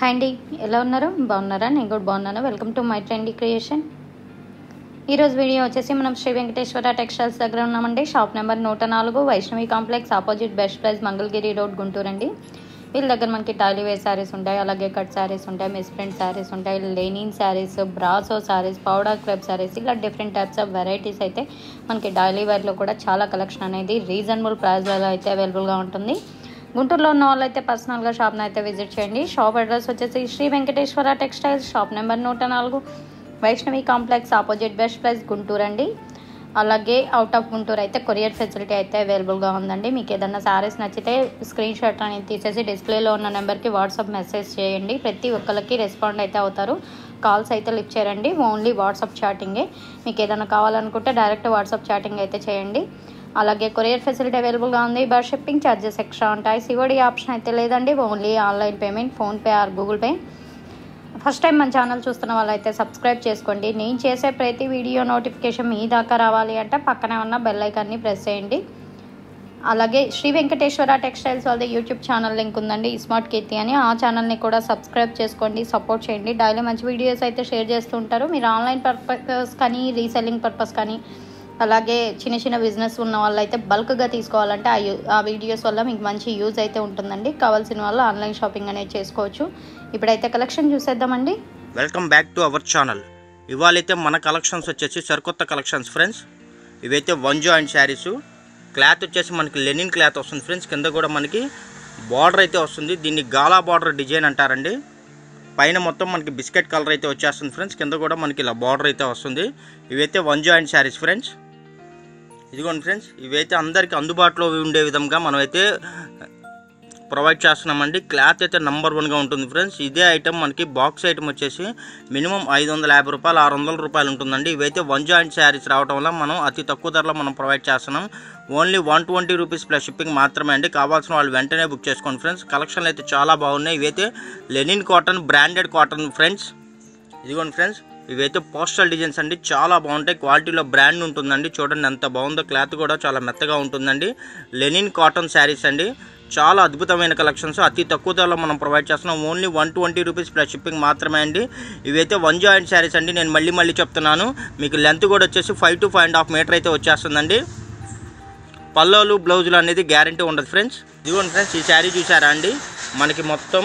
Hi అండి ఎలా ఉన్నారు? బాగున్నారా? నేను కూడా బాగున్నాను. Welcome to my trendy creation ఈరోజు వీడియో వచ్చేసి మనం శ్రీ వెంకటేశ్వర టెక్స్టైల్స్ దగ్గర ఉన్నామండి. షాప్ నెంబర్ నూట నాలుగు Vaishnavi complex opposite best prize Mangalagiri road Guntur అండి. వీళ్ళ దగ్గర మనకి టాలీ వేర్ శారీస్ ఉంటాయి. అలాగే కట్ శారీస్ ఉంటాయి మిస్ ప్రింట్ శారీస్ ఉంటాయి linen saris brasso saris powder crepe saris ఇలా డిఫరెంట్ టైప్స్ ఆఫ్ వెరైటీస్ అయితే మనకి డైలీ వేర్లో కూడా చాలా కలెక్షన్ అనేది రీజనబుల్ ప్రైస్లో అయితే అవైలబుల్గా ఉంటుంది. గుంటూరులో ఉన్న వాళ్ళైతే పర్సనల్గా షాప్ని అయితే విజిట్ చేయండి. షాప్ అడ్రస్ వచ్చేసి Shri Venkateswara textiles shop number నూట నాలుగు Vaishnavi complex opposite best price Guntur అండి. అలాగే అవుట్ ఆఫ్ గుంటూరు అయితే కొరియర్ ఫెసిలిటీ అయితే అవైలబుల్గా ఉందండి. మీకు ఏదైనా శారీస్ నచ్చితే స్క్రీన్ షాట్ అనేది తీసేసి డిస్ప్లేలో ఉన్న నెంబర్కి వాట్సాప్ మెసేజ్ చేయండి. ప్రతి ఒక్కరికి రెస్పాండ్ అయితే అవుతారు. కాల్స్ అయితే లిఫ్ట్ చేయండి. ఓన్లీ వాట్సాప్ చాటింగే మీకు ఏదైనా కావాలనుకుంటే డైరెక్ట్ వాట్సాప్ చాటింగ్ అయితే చేయండి. అలాగే కొరియర్ ఫెసిలిటీ అవైలబుల్గా ఉంది. బట్ షిప్పింగ్ ఛార్జెస్ ఎక్స్ట్రా ఉంటాయి. సివడి ఆప్షన్ అయితే లేదండి. Only online payment PhonePe or Google Pay first time మన ఛానల్ చూస్తున్న వాళ్ళైతే సబ్స్క్రైబ్ చేసుకోండి. నేను చేసే ప్రతి వీడియో నోటిఫికేషన్ మీ దాకా రావాలి అంటే పక్కనే ఉన్న బెల్ ఐకాన్ని ప్రెస్ చేయండి. అలాగే శ్రీ వెంకటేశ్వర టెక్స్టైల్స్ వాళ్ళది యూట్యూబ్ ఛానల్ లింక్ ఉందండి. స్మార్ట్ కీర్తి అని. ఆ ఛానల్ని కూడా సబ్స్క్రైబ్ చేసుకోండి. సపోర్ట్ చేయండి. డైలీ మంచి వీడియోస్ అయితే షేర్ చేస్తూ ఉంటారు. మీరు ఆన్లైన్ పర్పస్ కానీ రీసెల్లింగ్ పర్పస్ కానీ అలాగే చిన్న చిన్న బిజినెస్ ఉన్న వాళ్ళు అయితే బల్క్గా తీసుకోవాలంటే ఆ యూ ఆ వీడియోస్ వల్ల మీకు మంచి యూజ్ అయితే ఉంటుందండి. కావాల్సిన వాళ్ళు ఆన్లైన్ షాపింగ్ అనేది చేసుకోవచ్చు. ఇప్పుడైతే కలెక్షన్ చూసేద్దామండి. Welcome back to our channel ఇవాళైతే మన కలెక్షన్స్ వచ్చేసి సరికొత్త కలెక్షన్స్ ఫ్రెండ్స్ ఇవైతే వన్ జాయింట్ శారీస్. క్లాత్ వచ్చేసి మనకి లెనిన్ క్లాత్ వస్తుంది ఫ్రెండ్స్ కింద కూడా మనకి బార్డర్ అయితే వస్తుంది. దీన్ని గాలా బార్డర్ డిజైన్ అంటారండి. పైన మొత్తం మనకి బిస్కెట్ కలర్ అయితే వచ్చేస్తుంది ఫ్రెండ్స్ కింద కూడా మనకి ఇలా బార్డర్ అయితే వస్తుంది. ఇవైతే వన్ జాయింట్ శారీస్ ఫ్రెండ్స్ ఇదిగోండి ఫ్రెండ్స్ ఇవైతే అందరికీ అందుబాటులో ఉండే విధంగా మనమైతే ప్రొవైడ్ చేస్తున్నామండి. క్లాత్ అయితే నంబర్ వన్గా ఉంటుంది ఫ్రెండ్స్. ఇదే ఐటమ్ మనకి బాక్స్ ఐటమ్ వచ్చేసి మినిమం ఐదు వందల యాభై రూపాయలు ఆరు వందల రూపాయలు ఉంటుందండి. ఇవైతే వన్ జాయింట్ శారీస్ రావడం వల్ల మనం అతి తక్కువ ధరలో మనం ప్రొవైడ్ చేస్తున్నాం. Only one twenty rupees plus shipping మాత్రమే అండి. కావాల్సిన వాళ్ళు వెంటనే బుక్ చేసుకోండి ఫ్రెండ్స్. కలెక్షన్లు అయితే చాలా బాగున్నాయి. ఇవైతే linen cotton branded cotton friends. ఇదిగోండి ఫ్రెండ్స్ ఇవైతే పోస్టల్ డిజైన్స్ అండి. చాలా బాగుంటాయి. క్వాలిటీలో బ్రాండ్ ఉంటుందండి. చూడండి ఎంత బాగుందో. క్లాత్ కూడా చాలా మెత్తగా ఉంటుందండి. లెనిన్ కాటన్ శారీస్ అండి. చాలా అద్భుతమైన కలెక్షన్స్. అతి తక్కువ ధరలో మనం ప్రొవైడ్ చేస్తున్నాం. Only one twenty rupees plus shipping మాత్రమే అండి. ఇవైతే వన్ జాయింట్ శారీస్ అండి. నేను మళ్ళీ మళ్ళీ చెప్తున్నాను. మీకు లెంత్ కూడా వచ్చేసి five to five and half metre అయితే వచ్చేస్తుందండి. పల్లోలు బ్లౌజులు అనేది గ్యారంటీ ఉండదు ఫ్రెండ్స్. ఇదిగోండి ఫ్రెండ్స్ ఈ శారీ చూసారా అండి? మనకి మొత్తం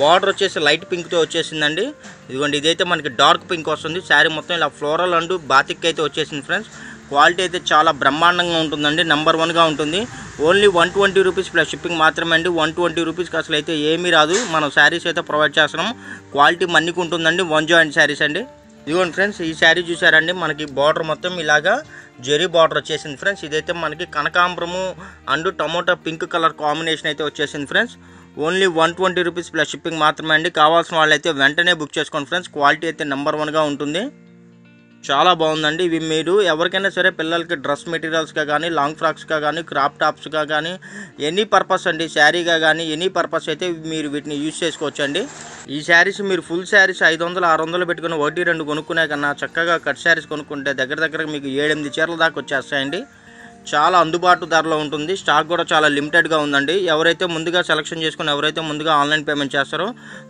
బార్డర్ వచ్చేసి లైట్ పింక్తో వచ్చేసిందండి. ఇదిగోండి ఇదైతే మనకి డార్క్ పింక్ వస్తుంది. శారీ మొత్తం ఇలా ఫ్లోరల్ అండ్ బాతిక్ అయితే వచ్చేసింది ఫ్రెండ్స్ క్వాలిటీ అయితే చాలా బ్రహ్మాండంగా ఉంటుందండి. నెంబర్ వన్గా ఉంటుంది. Only one twenty rupees plus shipping మాత్రమే అండి. వన్ ట్వంటీ రూపీస్కి అసలు అయితే ఏమీ రాదు. మనం శారీస్ అయితే ప్రొవైడ్ చేస్తున్నాం. క్వాలిటీ మన్నికి ఉంటుందండి. వన్ జాయింట్ శారీస్ అండి. ఇదిగోండి ఫ్రెండ్స్ ఈ శారీ చూసారండి మనకి బార్డర్ మొత్తం ఇలాగా జెరీ బార్డర్ వచ్చేసింది ఫ్రెండ్స్ ఇదైతే మనకి కనకాంబరము and tomato pink colour combination అయితే వచ్చేసింది friends only one twenty rupees plus shipping మాత్రమే అండి. కావాల్సిన వాళ్ళైతే వెంటనే బుక్ చేసుకోండి ఫ్రెండ్స్. క్వాలిటీ అయితే నెంబర్ వన్గా ఉంటుంది. చాలా బాగుందండి. ఇవి మీరు ఎవరికైనా సరే పిల్లలకి డ్రెస్ మెటీరియల్స్గా కానీ లాంగ్ ఫ్రాక్స్గా కానీ క్రాప్ టాప్స్గా కానీ ఎనీ పర్పస్ అండి శారీగా కానీ ఎనీ పర్పస్ అయితే మీరు వీటిని యూజ్ చేసుకోవచ్చండి. ఈ శారీస్ మీరు ఫుల్ శారీస్ ఐదు వందలు ఆరు వందలు పెట్టుకుని ఒకటి రెండు కొనుక్కునే కన్నా చక్కగా కట్ శారీస్ కొనుక్కుంటే దగ్గర దగ్గర మీకు ఏడెనిమిది చీరల దాకా వచ్చేస్తాయండి. చాలా అందుబాటు ధరలో ఉంటుంది. స్టాక్ కూడా చాలా లిమిటెడ్గా ఉందండి. ఎవరైతే ముందుగా సెలక్షన్ చేసుకుని ఎవరైతే ముందుగా ఆన్లైన్ పేమెంట్ చేస్తారో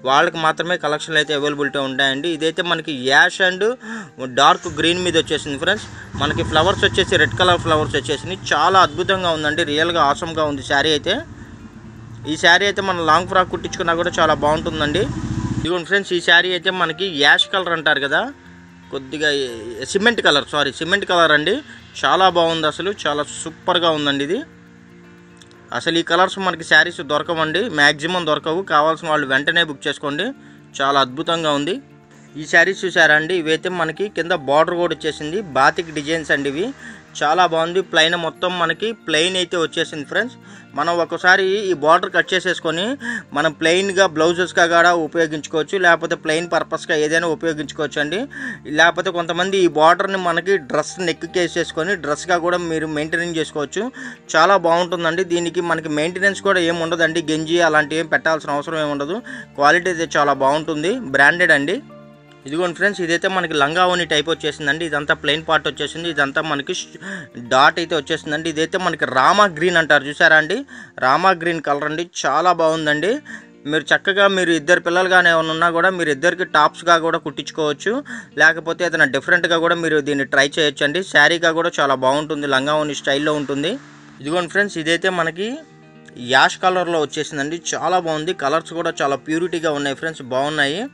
వాళ్ళకి మాత్రమే కలెక్షన్లు అయితే అవైలబిలిటీ ఉంటాయండి. ఇదైతే మనకి యాష్ అండ్ డార్క్ గ్రీన్ మీద వచ్చేసింది ఫ్రెండ్స్. మనకి ఫ్లవర్స్ వచ్చేసి రెడ్ కలర్ ఫ్లవర్స్ వచ్చేసింది చాలా అద్భుతంగా ఉందండి. రియల్గా ఆసమ్గా ఉంది శారీ అయితే. ఈ శారీ అయితే మనం లాంగ్ ఫ్రాక్ కుట్టించుకున్నా కూడా చాలా బాగుంటుందండి. ఇదిగోండి ఫ్రెండ్స్ ఈ శారీ అయితే మనకి యాష్ కలర్ అంటారు కదా. కొద్దిగా cement colour sorry cement colour అండి. చాలా బాగుంది అసలు చాలా సూపర్గా ఉందండి ఇది. అసలు ఈ కలర్స్ మనకి శారీస్ దొరకవండి మ్యాక్సిమం దొరకవు. కావాల్సిన వాళ్ళు వెంటనే బుక్ చేసుకోండి చాలా అద్భుతంగా ఉంది. ఈ శారీస్ చూసారా అండి? ఇవైతే మనకి కింద బార్డర్ కూడా వచ్చేసింది. బాతిక్ డిజైన్స్ అండి ఇవి. చాలా బాగుంది. ప్లెయిన్ మొత్తం మనకి ప్లెయిన్ అయితే వచ్చేసింది ఫ్రెండ్స్. మనం ఒకసారి ఈ బార్డర్ కట్ చేసేసుకొని మనం ప్లెయిన్గా బ్లౌజెస్గా కూడా ఉపయోగించుకోవచ్చు. లేకపోతే ప్లెయిన్ పర్పస్గా ఏదైనా ఉపయోగించుకోవచ్చు అండి. లేకపోతే కొంతమంది ఈ బార్డర్ని మనకి డ్రెస్ నెక్కి వేసేసుకొని డ్రెస్గా కూడా మీరు మెయింటెనెన్స్ చేసుకోవచ్చు. చాలా బాగుంటుందండి. దీనికి మనకి మెయింటెనెన్స్ కూడా ఏమి ఉండదండి. గెంజి అలాంటివి ఏం పెట్టాల్సిన అవసరం ఏమి ఉండదు. క్వాలిటీ అయితే చాలా బాగుంటుంది. బ్రాండెడ్ అండి. ఇదిగోండి ఫ్రెండ్స్ ఇదైతే మనకి లంగా ఓని టైప్ వచ్చేసిందండి. ఇదంతా ప్లెయిన్ పార్ట్ వచ్చేసింది. ఇదంతా మనకి డాట్ అయితే వచ్చేసిందండి. ఇదైతే మనకి రామా గ్రీన్ అంటారు. చూసారా అండి? రామా గ్రీన్ కలర్ అండి. చాలా బాగుందండి. మీరు చక్కగా మీరు ఇద్దరు పిల్లలుగానే ఉన్నా కూడా మీరు ఇద్దరికి టాప్స్గా కూడా కుట్టించుకోవచ్చు. లేకపోతే ఏదైనా డిఫరెంట్గా కూడా మీరు దీన్ని ట్రై చేయొచ్చు అండి శారీగా కూడా చాలా బాగుంటుంది. లంగా ఓని స్టైల్లో ఉంటుంది. ఇదిగోండి ఫ్రెండ్స్ ఇదైతే మనకి యాష్ కలర్లో వచ్చేసిందండి. చాలా బాగుంది. కలర్స్ కూడా చాలా ప్యూరిటీగా ఉన్నాయి ఫ్రెండ్స్. బాగున్నాయి.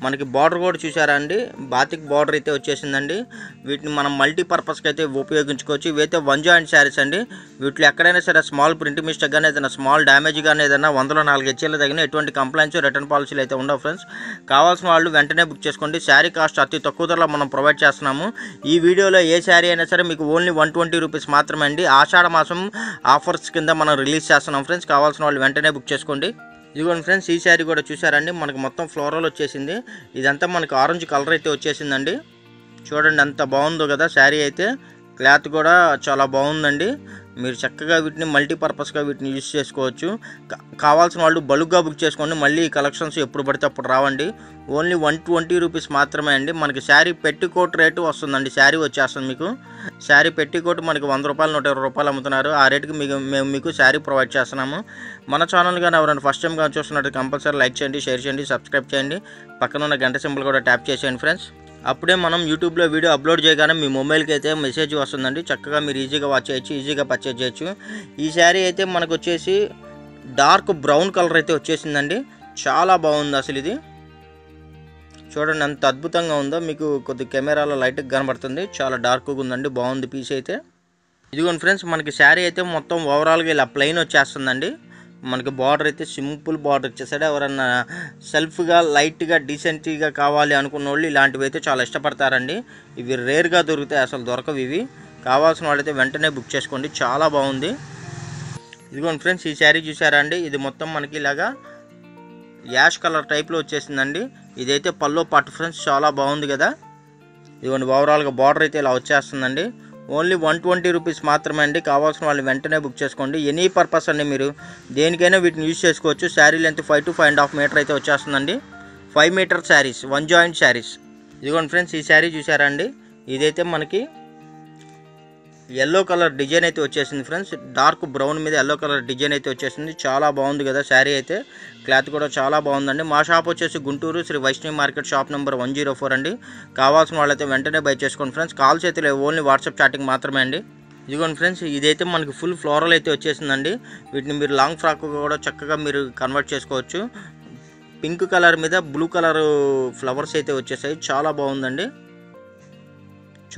మనకి బార్డర్ కూడా చూసారా అండి? బాతిక్ బార్డర్ అయితే వచ్చేసిందండి. వీటిని మనం మల్టీపర్పస్కి అయితే ఉపయోగించుకోవచ్చు. ఇవైతే వన్ జాయింట్ శారీస్ అండి. వీటిలో ఎక్కడైనా సరే స్మాల్ ప్రింట్ మిస్టేక్ కానీ ఏదైనా స్మాల్ డ్యామేజ్ కానీ ఏదైనా వందలో నాలుగు హెచ్ఏలు తగిన ఎటువంటి కంప్లైంట్స్ రిటర్న్ పాలసీలు అయితే ఉండవు ఫ్రెండ్స్. కావాల్సిన వాళ్ళు వెంటనే బుక్ చేసుకోండి. శారీ కాస్ట్ అతి తక్కువ ధరలో మనం ప్రొవైడ్ చేస్తున్నాము. ఈ వీడియోలో ఏ శారీ అయినా సరే మీకు ఓన్లీ వన్ ట్వంటీ రూపీస్ మాత్రమే అండి. ఆషాఢ మాసం ఆఫర్స్ కింద మనం రిలీజ్ చేస్తున్నాం ఫ్రెండ్స్ కావాల్సిన వాళ్ళు వెంటనే బుక్ చేసుకోండి. ఇదిగోండి ఫ్రెండ్స్ ఈ శారీ కూడా చూసారండి మనకి మొత్తం ఫ్లోరల్ వచ్చేసింది. ఇదంతా మనకి ఆరెంజ్ కలర్ అయితే వచ్చేసిందండి. చూడండి ఎంత బాగుందో కదా శారీ అయితే. క్లాత్ కూడా చాలా బాగుందండి. మీరు చక్కగా వీటిని మల్టీపర్పస్గా వీటిని యూజ్ చేసుకోవచ్చు. కావాల్సిన వాళ్ళు బల్క్గా బుక్ చేసుకోండి. మళ్ళీ ఈ కలెక్షన్స్ ఎప్పుడు పడితే అప్పుడు రావండి. ఓన్లీ వన్ ట్వంటీ రూపీస్ మాత్రమే అండి. మనకి శారీ పెట్టికోట్ రేటు వస్తుందండి. శారీ వచ్చేస్తుంది మీకు. శారీ పెట్టికోట్ మనకి వంద రూపాయలు నూట ఇరవై రూపాయలు అమ్ముతున్నారు. ఆ రేటుకి మీకు మేము మీకు శారీ ప్రొవైడ్ చేస్తున్నాము. మన ఛానల్ కానీ ఎవరైనా ఫస్ట్ టైం కానీ చూస్తున్నట్టు కంపల్సరీ లైక్ చేయండి షేర్ చేయండి సబ్స్క్రైబ్ చేయండి. పక్కన ఉన్న గంట సింబల్ కూడా ట్యాప్ చేసేయండి ఫ్రెండ్స్. అప్పుడే మనం యూట్యూబ్లో వీడియో అప్లోడ్ చేయగానే మీ మొబైల్కి అయితే మెసేజ్ వస్తుందండి. చక్కగా మీరు ఈజీగా వాచ్ చేయొచ్చు ఈజీగా పర్చేజ్ చేయొచ్చు. ఈ శారీ అయితే మనకు వచ్చేసి డార్క్ బ్రౌన్ కలర్ అయితే వచ్చేసిందండి. చాలా బాగుంది అసలు ఇది. చూడండి ఎంత అద్భుతంగా ఉందో. మీకు కొద్ది కెమెరాలో లైట్గా కనబడుతుంది. చాలా డార్క్గా ఉందండి. బాగుంది పీస్ అయితే. ఇదిగోండి ఫ్రెండ్స్ మనకి శారీ అయితే మొత్తం ఓవరాల్గా ఇలా ప్లెయిన్ వచ్చేస్తుందండి. మనకి బార్డర్ అయితే సింపుల్ బార్డర్ ఇచ్చేసాడు. ఎవరన్నా సెల్ఫ్గా లైట్గా డీసెంట్గా కావాలి అనుకున్న వాళ్ళు ఇలాంటివి అయితే చాలా ఇష్టపడతారండి. ఇవి రేర్గా దొరుకుతాయి అసలు దొరకవు ఇవి. కావాల్సిన వాళ్ళైతే వెంటనే బుక్ చేసుకోండి. చాలా బాగుంది. ఇదిగోండి ఫ్రెండ్స్ ఈ శారీ చూసారా అండి? ఇది మొత్తం మనకి ఇలాగా యాష్ కలర్ టైప్లో వచ్చేసిందండి. ఇదైతే పల్లో పట్టు ఫ్రెండ్స్ చాలా బాగుంది కదా. ఇదిగోండి ఓవరాల్గా బార్డర్ అయితే ఇలా వచ్చేస్తుందండి. ఓన్లీ వన్ ట్వంటీ రూపీస్ మాత్రమే అండి. కావాల్సిన వాళ్ళు వెంటనే బుక్ చేసుకోండి. ఎనీ పర్పస్ అండి మీరు దేనికైనా వీటిని యూజ్ చేసుకోవచ్చు. Sari length five to five and half metre అయితే వచ్చేస్తుందండి. Five metre saris one joint saris. ఇదిగోండి ఫ్రెండ్స్ ఈ శారీ చూసారా అండి? ఇదైతే మనకి ఎల్లో కలర్ డిజైన్ అయితే వచ్చేసింది ఫ్రెండ్స్ డార్క్ బ్రౌన్ మీద ఎల్లో కలర్ డిజైన్ అయితే వచ్చేసింది. చాలా బాగుంది కదా శారీ అయితే. క్లాత్ కూడా చాలా బాగుందండి. మా షాప్ వచ్చేసి Guntur Shri Vaishnavi market shop number one zero four అండి. కావాల్సిన వాళ్ళైతే వెంటనే బై చేసుకోండి ఫ్రెండ్స్ కాల్స్ అయితే లేవు ఓన్లీ వాట్సాప్ చాటింగ్ మాత్రమే అండి. ఇదిగోండి ఫ్రెండ్స్ ఇదైతే మనకి ఫుల్ ఫ్లోరల్ అయితే వచ్చేసిందండి. వీటిని మీరు లాంగ్ ఫ్రాక్ కూడా చక్కగా మీరు కన్వర్ట్ చేసుకోవచ్చు. పింక్ కలర్ మీద బ్లూ కలర్ ఫ్లవర్స్ అయితే వచ్చేసాయి. చాలా బాగుందండి.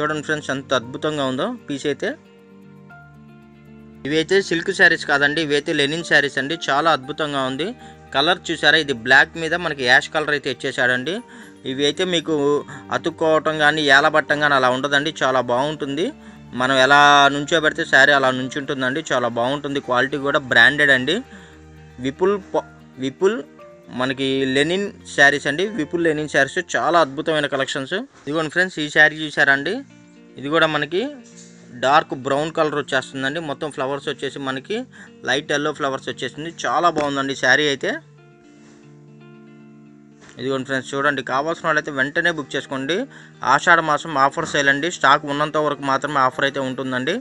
చూడండి ఫ్రెండ్స్ ఎంత అద్భుతంగా ఉందో పీస్ అయితే. ఇవైతే సిల్క్ శారీస్ కాదండి ఇవైతే లెనిన్ శారీస్ అండి చాలా అద్భుతంగా ఉంది. కలర్ చూసారా ఇది బ్లాక్ మీద మనకి యాష్ కలర్ అయితే ఇచ్చేసాడండి ఇవి అయితే మీకు అతుక్కోవటం కానీ ఏలబట్టం కానీ అలా ఉండదండి చాలా బాగుంటుంది. మనం ఎలా నుంచో పెడితే శారీ అలా నుంచుంటుందండి చాలా బాగుంటుంది క్వాలిటీ కూడా బ్రాండెడ్ అండి. విపుల్ ప- విపుల్ మనకి లెనిన్ శారీస్ అండి. విపుల్ లెనిన్ శారీస్. చాలా అద్భుతమైన కలెక్షన్స్. ఇదిగోండి ఫ్రెండ్స్ ఈ శారీ చూసారండి ఇది కూడా మనకి డార్క్ బ్రౌన్ కలర్ వచ్చేస్తుందండి. మొత్తం ఫ్లవర్స్ వచ్చేసి మనకి లైట్ ఎల్లో ఫ్లవర్స్ వచ్చేసింది చాలా బాగుందండి శారీ అయితే. ఇదిగోండి ఫ్రెండ్స్ చూడండి. కావాల్సిన వాళ్ళైతే వెంటనే బుక్ చేసుకోండి. ఆషాఢ మాసం ఆఫర్ సేల్ అండి. స్టాక్ ఉన్నంత వరకు మాత్రమే ఆఫర్ అయితే ఉంటుందండి.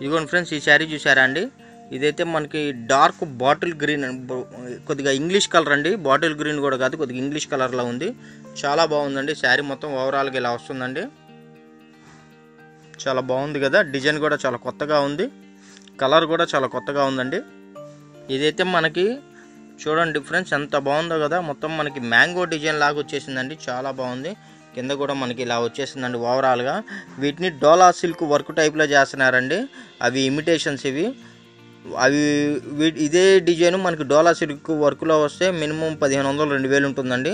ఇదిగోండి ఫ్రెండ్స్ ఈ శారీ చూసారా అండి? ఇదైతే మనకి డార్క్ బాటిల్ గ్రీన్ కొద్దిగా ఇంగ్లీష్ కలర్ అండి. బాటిల్ గ్రీన్ కూడా కాదు కొద్దిగా ఇంగ్లీష్ కలర్లో ఉంది. చాలా బాగుందండి. శారీ మొత్తం ఓవరాల్గా ఇలా వస్తుందండి. చాలా బాగుంది కదా. డిజైన్ కూడా చాలా కొత్తగా ఉంది. కలర్ కూడా చాలా కొత్తగా ఉందండి. ఇదైతే మనకి చూడండి డిఫరెన్స్ ఎంత బాగుందో కదా. మొత్తం మనకి మ్యాంగో డిజైన్ లాగా వచ్చేసిందండి. చాలా బాగుంది. కింద కూడా మనకి ఇలా వచ్చేసిందండి ఓవరాల్గా వీటిని డోలా సిల్క్ వర్క్ టైప్లో చేస్తున్నారండి. అవి ఇమిటేషన్స్ ఇవి. అవి వీ ఇదే డిజైన్ మనకి డోలా సిల్క్ వర్క్లో వస్తే మినిమం పదిహేను వందలు రెండు వేలు ఉంటుందండి.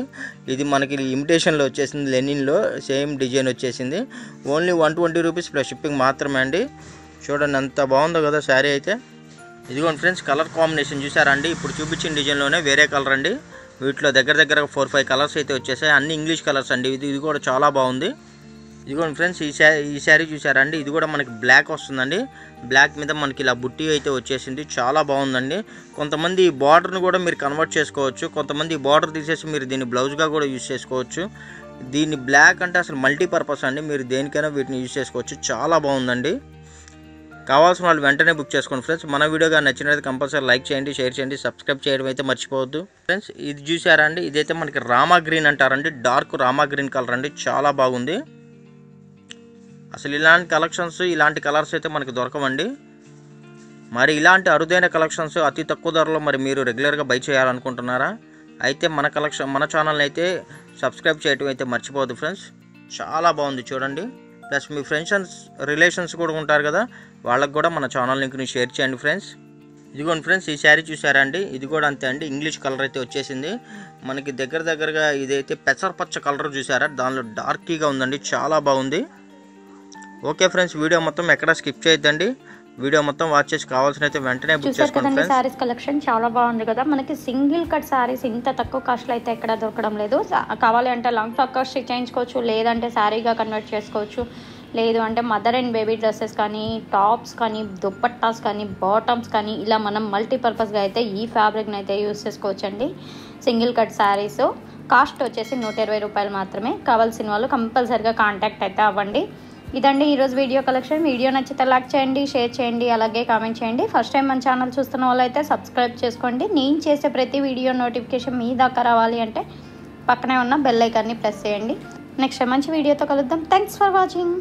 ఇది మనకి ఇమిటేషన్లో వచ్చేసింది లెనిన్లో సేమ్ డిజైన్ వచ్చేసింది. Only one twenty rupees plus shipping మాత్రమే అండి. చూడండి ఎంత బాగుందో కదా శారీ అయితే. ఇదిగోండి ఫ్రెండ్స్ కలర్ కాంబినేషన్ చూసారండి ఇప్పుడు చూపించిన డిజైన్లోనే వేరే కలర్ అండి. వీటిలో దగ్గర దగ్గర ఫోర్ ఫైవ్ కలర్స్ అయితే వచ్చేసాయి. అన్ని ఇంగ్లీష్ కలర్స్ అండి. ఇది ఇది కూడా చాలా బాగుంది. ఇదిగోండి ఫ్రెండ్స్ ఈ శారీ ఈ శారీ చూసారా అండి ఇది కూడా మనకి బ్లాక్ వస్తుందండి. బ్లాక్ మీద మనకి ఇలా బుట్టి అయితే వచ్చేసింది. చాలా బాగుందండి. కొంతమంది ఈ బార్డర్ని కూడా మీరు కన్వర్ట్ చేసుకోవచ్చు. కొంతమంది బార్డర్ తీసేసి మీరు దీన్ని బ్లౌజ్గా కూడా యూజ్ చేసుకోవచ్చు. దీన్ని బ్లాక్ అంటే అసలు మల్టీపర్పస్ అండి. మీరు దేనికైనా వీటిని యూజ్ చేసుకోవచ్చు. చాలా బాగుందండి. కావాల్సిన వాళ్ళు వెంటనే బుక్ చేసుకోండి ఫ్రెండ్స్. మన వీడియోగా నచ్చినది కంపల్సరీ లైక్ చేయండి షేర్ చేయండి సబ్స్క్రైబ్ చేయడం అయితే మర్చిపోవద్దు. ఫ్రెండ్స్ ఇది చూసారా అండి? ఇదైతే మనకి రామా గ్రీన్ అంటారండి. డార్క్ రామా గ్రీన్ కలర్ అండి. చాలా బాగుంది. అసలు ఇలాంటి కలెక్షన్స్ ఇలాంటి కలర్స్ అయితే మనకి దొరకవండి. మరి ఇలాంటి అరుదైన కలెక్షన్స్ అతి తక్కువ ధరలో మరి మీరు రెగ్యులర్గా బై చేయాలనుకుంటున్నారా? అయితే మన కలెక్షన్ మన ఛానల్ని అయితే సబ్స్క్రైబ్ చేయటం అయితే మర్చిపోవద్దు ఫ్రెండ్స్ చాలా బాగుంది చూడండి. ప్లస్ మీ ఫ్రెండ్స్ అండ్ రిలేషన్స్ కూడా ఉంటారు కదా వాళ్ళకి కూడా మన ఛానల్ లింక్ని షేర్ చేయండి ఫ్రెండ్స్ ఇదిగోండి ఫ్రెండ్స్ ఈ శారీ చూసారా అండి? ఇది కూడా అంతే అండి ఇంగ్లీష్ కలర్ అయితే వచ్చేసింది. మనకి దగ్గర దగ్గరగా ఇదైతే పెసరపచ్చ కలర్ చూసారా? దానిలో డార్కీగా ఉందండి చాలా బాగుంది. ఓకే ఫ్రెండ్స్ వీడియో మొత్తం ఎక్కడ స్కిప్ చేయొద్దండి. వీడియో మొత్తం వాచ్ చేసి కావాల్సిన అయితే వెంటనే బుక్ చేసుకోండి శారీస్ కలెక్షన్ చాలా బాగుంది కదా. మనకి సింగిల్ కట్ శారీస్ ఇంత తక్కువ కాస్ట్లో అయితే ఎక్కడ దొరకడం లేదు. కావాలి అంటే లాంగ్ ఫ్రాక్ స్టిచ్ చేయించుకోవచ్చు లేదంటే శారీగా కన్వర్ట్ చేసుకోవచ్చు. లేదు అంటే మదర్ అండ్ బేబీ డ్రెస్సెస్ కానీ టాప్స్ కానీ దుప్పట్టాస్ కానీ బాటమ్స్ కానీ ఇలా మనం మల్టీపర్పస్గా అయితే ఈ ఫ్యాబ్రిక్ని అయితే యూస్ చేసుకోవచ్చండి. సింగిల్ కట్ శారీస్ కాస్ట్ వచ్చేసి నూట ఇరవై రూపాయలు మాత్రమే. కావాల్సిన వాళ్ళు కంపల్సరిగా కాంటాక్ట్ అయితే అవ్వండి. ఇదండి ఈరోజు వీడియో కలెక్షన్. వీడియో నచ్చితే లైక్ చేయండి షేర్ చేయండి అలాగే కామెంట్ చేయండి. ఫస్ట్ టైం మన ఛానల్ చూస్తున్న వాళ్ళైతే సబ్స్క్రైబ్ చేసుకోండి. నేను చేసే ప్రతి వీడియో నోటిఫికేషన్ మీ దాకా రావాలి అంటే పక్కనే ఉన్న బెల్ ఐకాన్ని ప్రెస్ చేయండి. నెక్స్ట్ మంచి వీడియోతో కలుద్దాం. Thanks for watching